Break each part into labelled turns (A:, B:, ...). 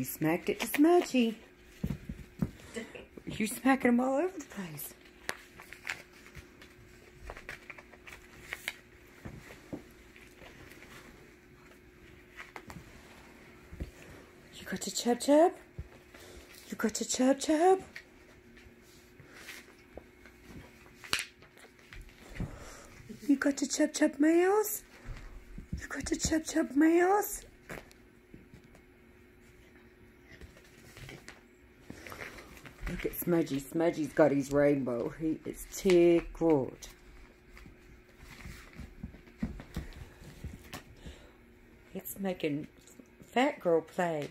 A: You smacked it to Smudgie. You're smacking them all over the place. You got to chub chub? Got to chub chub? You got to chub chub mouse? You got to chub chub mouse? Look at Smudgie. Smudgie's got his rainbow. He is tickled. It's making fat girl play.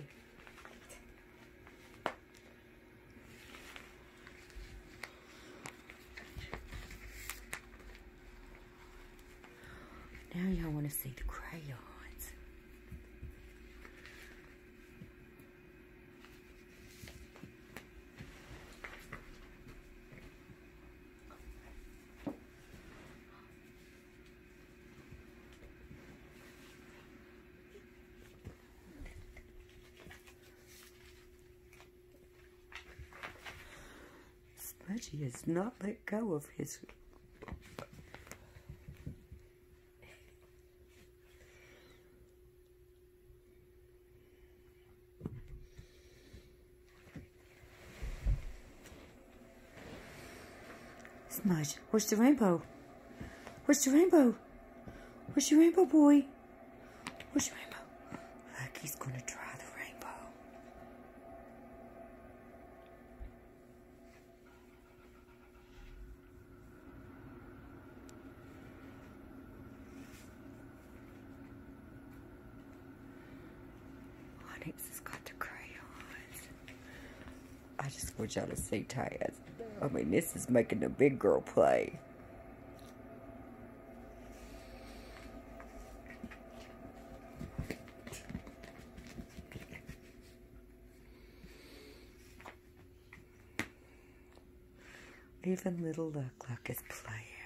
A: Now y'all want to see the crayons. Smudgy has not let go of his Smudge, where's the rainbow? Where's the rainbow? Where's your rainbow, boy? Where's your rainbow? Look, he's gonna try the rainbow. Has got the crayons. I just want y'all to see Tyus. I mean, this is making a big girl play. Even little Luck Luck is playing.